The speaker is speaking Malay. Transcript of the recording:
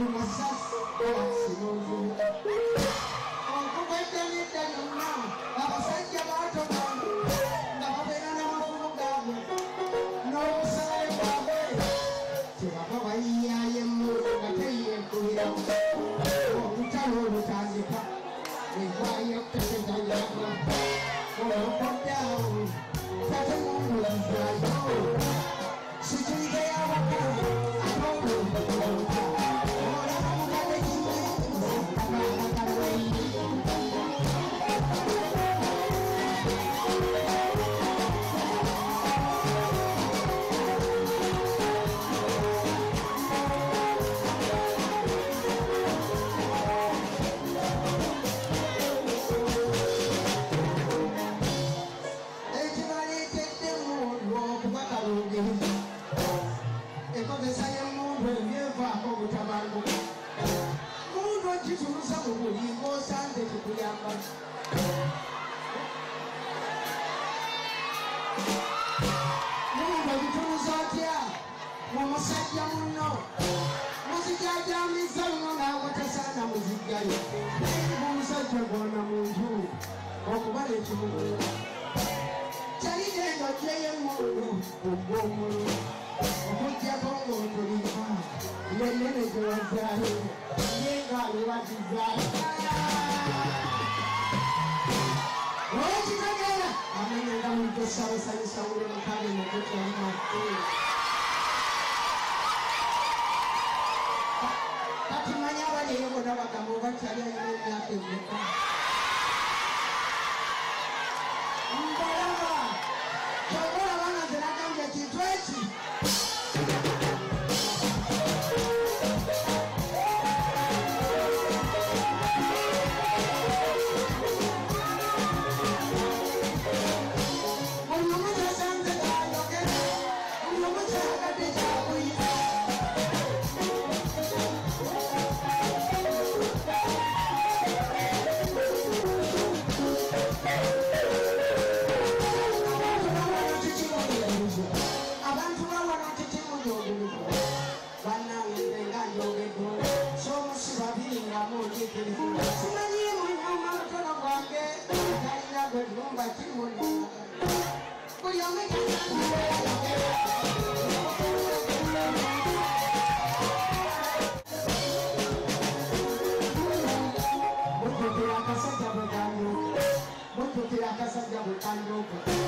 Como essas coisas Shaul, Shaul, Shaul, and Kanye, and the good one, my dude. Kati manyawa ni yuko na wakamu, kati manyawa kati manyawa ni yuko na wakamu, kati yuko na wakamu, San Roque.